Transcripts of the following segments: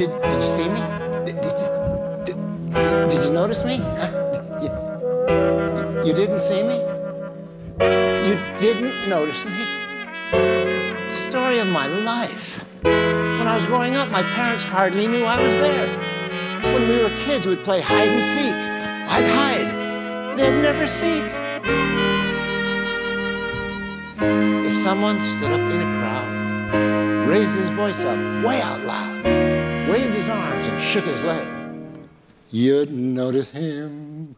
Did, did you see me? Did, did, did, did, you notice me? Huh? You, you didn't see me? You didn't notice me? Story of my life. When I was growing up, my parents hardly knew I was there. When we were kids, we'd play hide and seek. I'd hide. They'd never seek. If someone stood up in a crowd, raised his voice up way out loud, waved his arms and shook his leg, you'd notice him.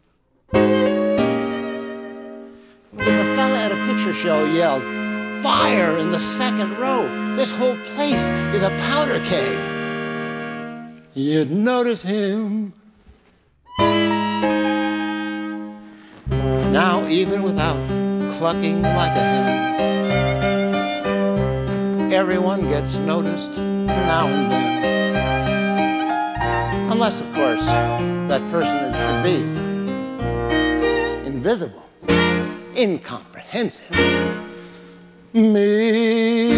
If a fella at a picture show yelled, fire in the second row, this whole place is a powder keg, you'd notice him. Now, even without clucking like a hen, everyone gets noticed now and then. Unless, of course, that person should be invisible, incomprehensible. Me.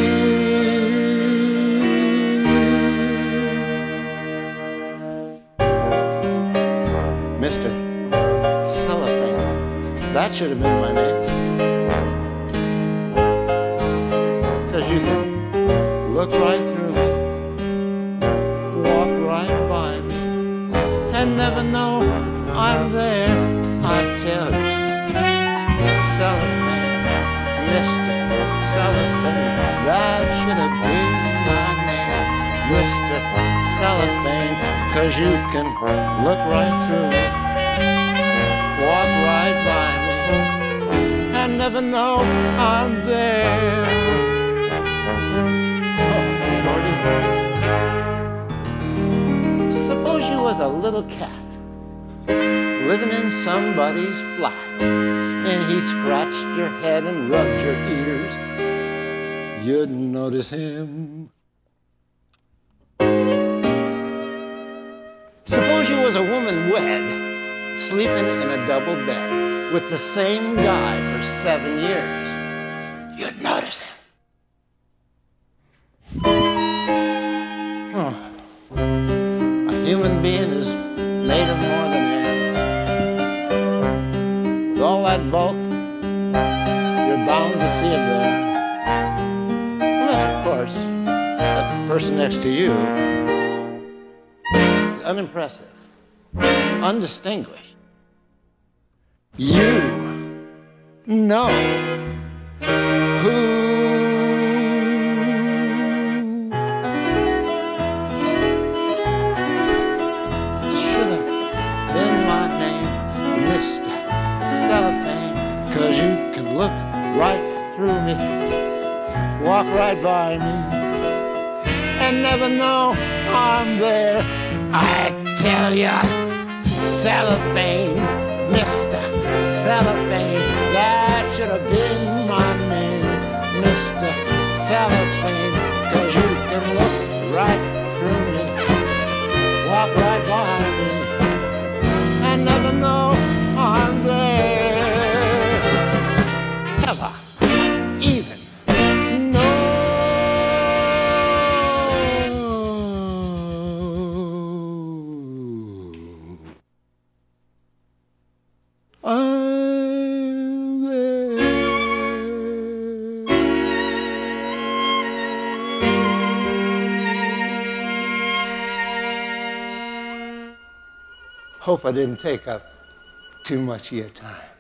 Mr. Cellophane. That should have been my name. Cause you can look right and never know I'm there. I tell you, cellophane, Mr. Cellophane, that should have been my name, Mr. Cellophane, cause you can look right through me, walk right by me, and never know I'm there. Little cat living in somebody's flat. And he scratched your head and rubbed your ears, you'd notice him. Suppose you was a woman wed, sleeping in a double bed with the same guy for seven years, all that bulk, you're bound to see it there. Unless, of course, that person next to you is unimpressive, undistinguished. You know right through me, walk right by me, and never know I'm there. I tell ya, cellophane, Mr. Cellophane, that should have been my name, Mr. Cellophane, Hope I didn't take up too much of your time.